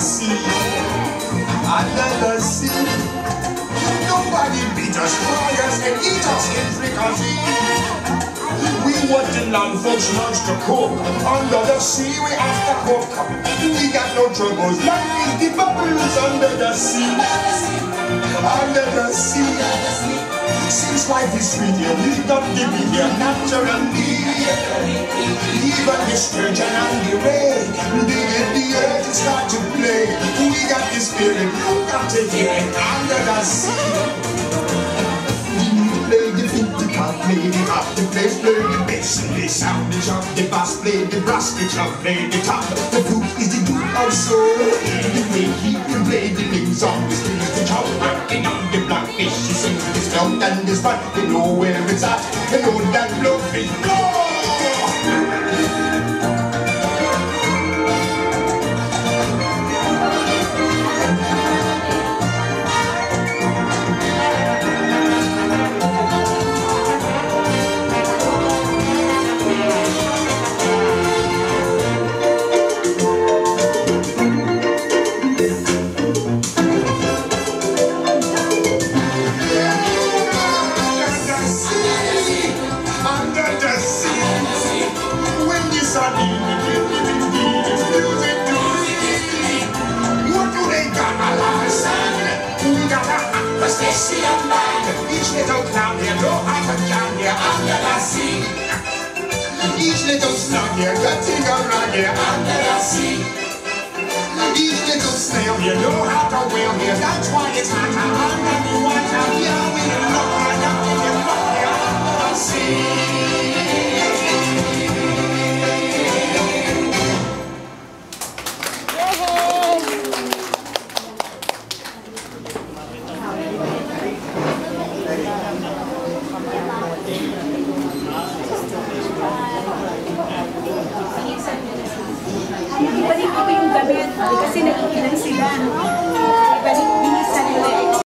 sea, under the sea. Nobody beat us, fry us, and eat us in fricassee. We want the land folks lunch to cook. Under the sea we have to cook. We got no troubles. Life is the bubbles under the sea. Under the sea. Since life is sweet here, we got to be here naturally. Even the sturgeon and the ray, the, the earth start to play. We got the spirit, you got to hear it under the sea. Play the top, the bass play the bass, the sound is up, the bass play the brass, the drum play the top. The flute is the dude of soul, the way he can play the things on the strings, the top working on the blackfish, he sings his belt and his butt, they know where it's at, they know that love is blow. Each little slug here, cutting around here under the sea. Each little snug here, got a ticker right here under the sea. Each little snail here know how to whale here. That's why it's hotter under the water. Yeah, Kasi naiilan sila. No?